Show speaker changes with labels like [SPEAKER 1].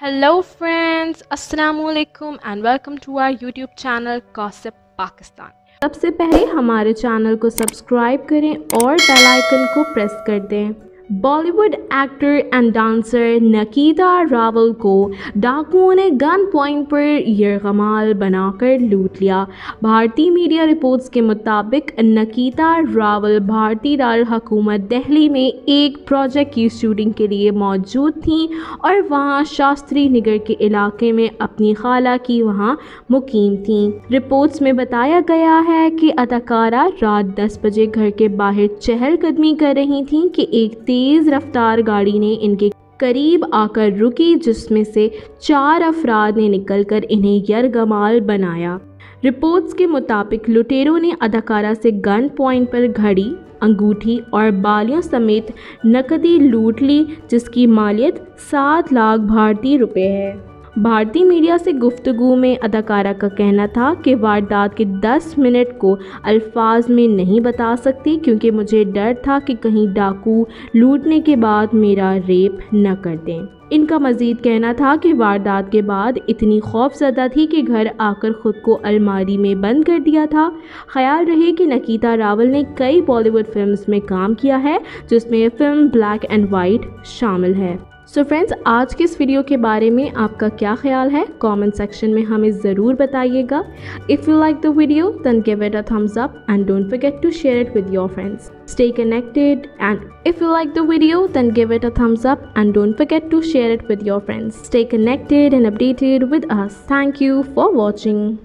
[SPEAKER 1] Hello friends अस्सलाम वालेकुम and welcome to our YouTube channel gossip Pakistan
[SPEAKER 2] सबसे पहले हमारे चैनल को सब्सक्राइब करें और बेल आइकन को प्रेस कर दें। Bollywood actor and dancer Nakita Rawal को डाकुओं ने गन पॉइंट पर यरगमाल बनाकर लूट लिया भारतीय मीडिया रिपोर्ट्स के मुताबिक नकीता रावल भारतीय दार हकूमत दिल्ली में एक प्रोजेक्ट की शूटिंग के लिए मौजूद थीं और वहाँ शास्त्री नगर के इलाके में अपनी खाला की वहाँ मुकीम थीं रिपोर्ट्स में बताया गया है कि अदाकारा रात 10 बजे घर के बाहर चहलकदमी कर रही थीं कि एक तेज़ रफ्तार गाड़ी ने इनके करीब आकर रुकी, जिसमें से चार अफराद ने निकलकर इन्हें यरगमाल बनाया। रिपोर्ट्स के मुताबिक लुटेरों ने अदाकारा से गन पॉइंट पर घड़ी, अंगूठी और बालियों समेत नकदी लूट ली, जिसकी मालियत सात लाख भारतीय रुपए है। भारतीय मीडिया से गुफ्तगु में अदाकारा का कहना था कि वारदात के 10 मिनट को अल्फाज में नहीं बता सकती क्योंकि मुझे डर था कि कहीं डाकू लूटने के बाद मेरा रेप न कर दें। इनका मज़ीद कहना था कि वारदात के बाद इतनी खौफजदा थी कि घर आकर ख़ुद को अलमारी में बंद कर दिया था। ख्याल रहे कि नकीता रावल ने कई बॉलीवुड फिल्म्स में काम किया है, जिसमें फ़िल्म ब्लैक एंड वाइट शामिल है। सो so फ्रेंड्स आज के इस वीडियो के बारे में आपका क्या ख्याल है? कमेंट सेक्शन में हमें ज़रूर बताइएगा। If you like the video then give it a thumbs up and don't forget to share it with your friends stay connected and if you like the video then give it a thumbs up and don't forget to share it with your friends stay connected and updated with us thank you for watching